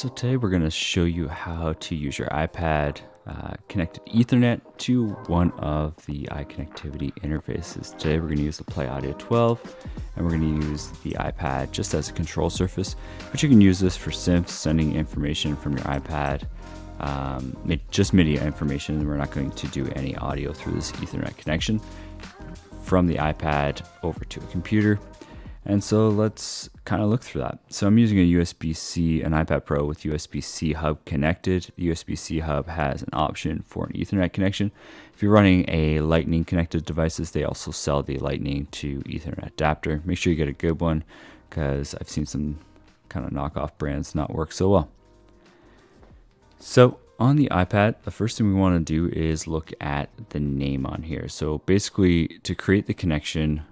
So today we're going to show you how to use your iPad uh, connected Ethernet to one of the iConnectivity interfaces. Today we're going to use the Play Audio 12 and we're going to use the iPad just as a control surface, but you can use this for synths, sending information from your iPad, um, just MIDI information. We're not going to do any audio through this Ethernet connection from the iPad over to a computer. And so let's kind of look through that. So I'm using a USB-C, an iPad Pro with USB-C hub connected. The USB-C hub has an option for an Ethernet connection. If you're running a Lightning connected devices, they also sell the Lightning to Ethernet adapter. Make sure you get a good one because I've seen some kind of knockoff brands not work so well. So on the iPad, the first thing we want to do is look at the name on here. So basically to create the connection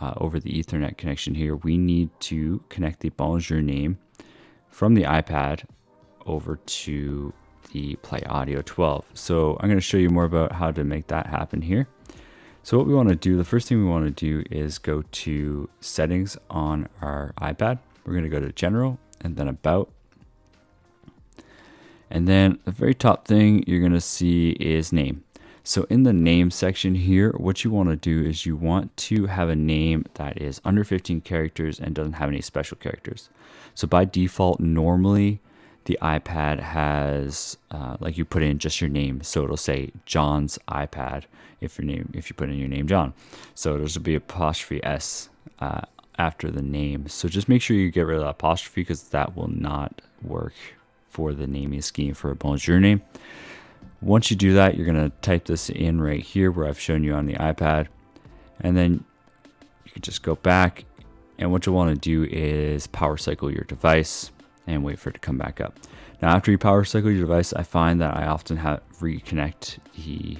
uh, over the Ethernet connection here, we need to connect the Bonjour name from the iPad over to the Play Audio 12. So I'm going to show you more about how to make that happen here. So what we want to do, the first thing we want to do is go to settings on our iPad. We're going to go to general and then about. And then the very top thing you're going to see is name. So in the name section here, what you want to do is you want to have a name that is under 15 characters and doesn't have any special characters. So by default, normally the iPad has, uh, like you put in just your name. So it'll say John's iPad if your name, if you put in your name John. So there's will be apostrophe S uh, after the name. So just make sure you get rid of that apostrophe because that will not work for the naming scheme for a bonjour name. Once you do that, you're going to type this in right here where I've shown you on the iPad. And then you can just go back. And what you'll want to do is power cycle your device and wait for it to come back up. Now, after you power cycle your device, I find that I often have reconnect the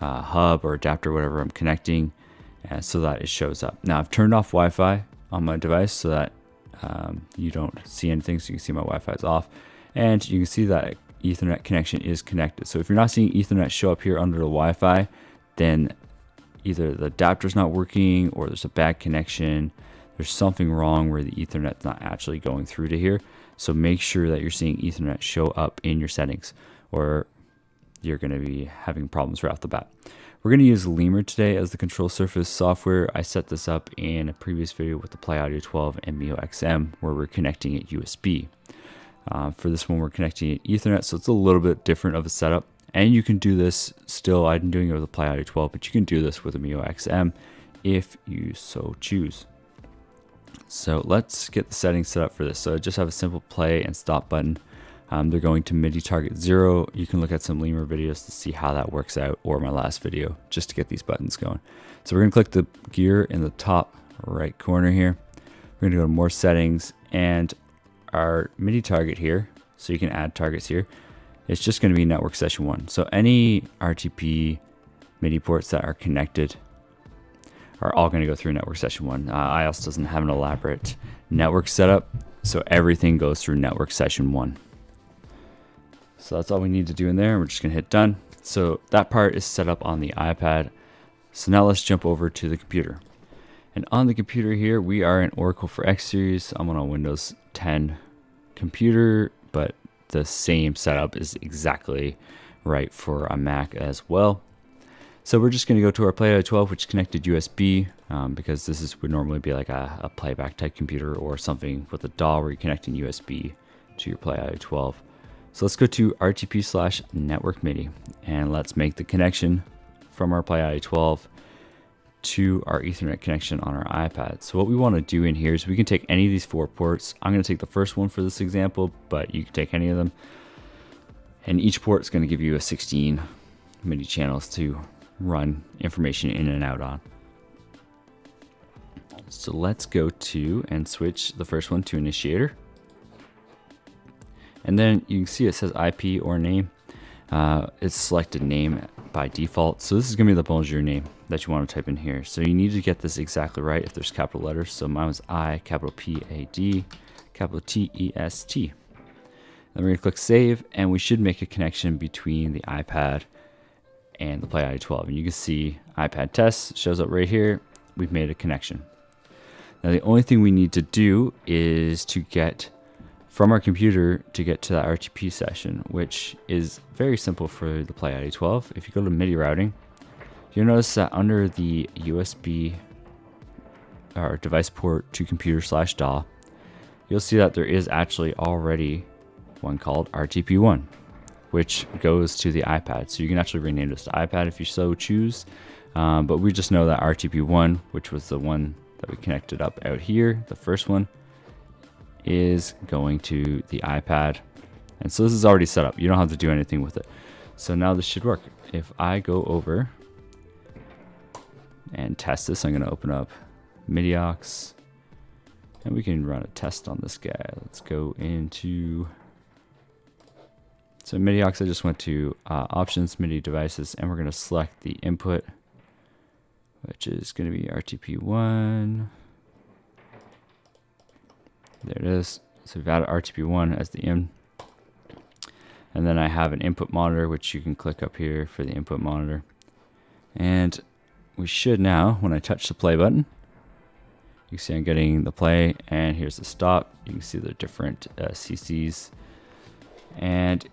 uh, hub or adapter, whatever I'm connecting, and so that it shows up. Now, I've turned off Wi-Fi on my device so that um, you don't see anything, so you can see my Wi-Fi is off. And you can see that Ethernet connection is connected. So if you're not seeing Ethernet show up here under the Wi-Fi, then either the adapter's not working or there's a bad connection. There's something wrong where the Ethernet's not actually going through to here. So make sure that you're seeing Ethernet show up in your settings or you're going to be having problems right off the bat. We're going to use Lemur today as the control surface software. I set this up in a previous video with the Play Audio 12 and Mio XM where we're connecting it USB. Uh, for this one, we're connecting it Ethernet, so it's a little bit different of a setup. And you can do this still, I'm doing it with a Play Audio 12, but you can do this with a Mio XM if you so choose. So let's get the settings set up for this. So I just have a simple play and stop button. Um, they're going to MIDI target zero. You can look at some Lemur videos to see how that works out or my last video just to get these buttons going. So we're gonna click the gear in the top right corner here. We're gonna go to more settings and our MIDI target here, so you can add targets here, it's just going to be network session one. So any RTP MIDI ports that are connected are all going to go through network session one. Uh, iOS doesn't have an elaborate network setup, so everything goes through network session one. So that's all we need to do in there. We're just to hit done. So that part is set up on the iPad. So now let's jump over to the computer. And on the computer here, we are in Auracle for X Series. I'm on a Windows 10 computer, but the same setup is exactly right for a Mac as well. So we're just going to go to our Play 12, which is connected USB, um, because this is would normally be like a, a, playback type computer or something with a DAW where you're connecting USB to your Play 12. So let's go to RTP slash network MIDI and let's make the connection from our Play 12 to our Ethernet connection on our iPad. So what we want to do in here is we can take any of these four ports. I'm going to take the first one for this example, but you can take any of them. And each port is going to give you a 16 MIDI channels to run information in and out on. So let's go to and switch the first one to initiator. And then you can see it says IP or name. Uh, it's selected name by default. So this is to be the bonjour name that you want to type in here. So you need to get this exactly right if there's capital letters. So mine was I, capital P-A-D, capital T-E-S-T. Then we're to click save and we should make a connection between the iPad and the Play Audio 12. And you can see iPad test shows up right here. We've made a connection. Now the only thing we need to do is to get from our computer to get to that RTP session, which is very simple for the Play Audio 12. If you go to MIDI routing, you'll notice that under the USB or device port to computer slash DAW, you'll see that there is actually already one called RTP1, which goes to the iPad. So you can actually rename this to iPad if you so choose. Um, but we just know that RTP1, which was the one that we connected up out here, the first one, is going to the iPad. And so this is already set up. You don't have to do anything with it. So now this should work. If I go over and test this, I'm going to open up MIDI-OX. And we can run a test on this guy. Let's go into... So MIDI-OX, I just went to uh, Options, MIDI Devices, and we're going to select the input, which is going to be RTP1. There it is. So we've added RTP1 as the in. And then I have an input monitor, which you can click up here for the input monitor. And we should now, when I touch the play button, you can see I'm getting the play and here's the stop. You can see the different uh, CCs. And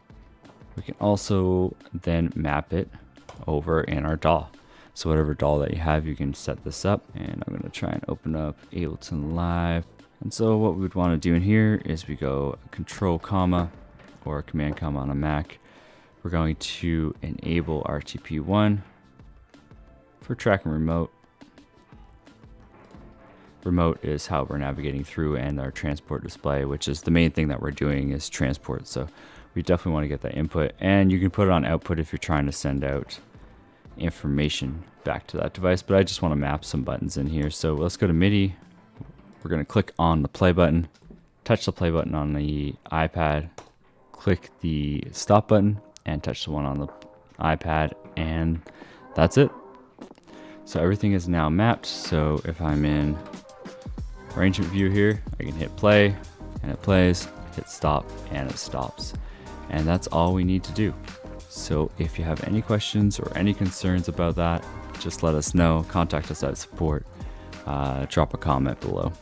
we can also then map it over in our DAW. So whatever DAW that you have, you can set this up. And I'm gonna try and open up Ableton Live. And so what we would want to do in here is we go control comma or command comma on a Mac. We're going to enable RTP1 for track and remote. Remote is how we're navigating through and our transport display, which is the main thing that we're doing is transport. So we definitely want to get that input and you can put it on output if you're trying to send out information back to that device. But I just want to map some buttons in here. So let's go to MIDI we're going to click on the play button, touch the play button on the iPad, click the stop button, and touch the one on the iPad, and that's it. So everything is now mapped. So if I'm in arrangement view here, I can hit play and it plays, hit stop and it stops. And that's all we need to do. So if you have any questions or any concerns about that, just let us know. Contact us at support. Uh, drop a comment below.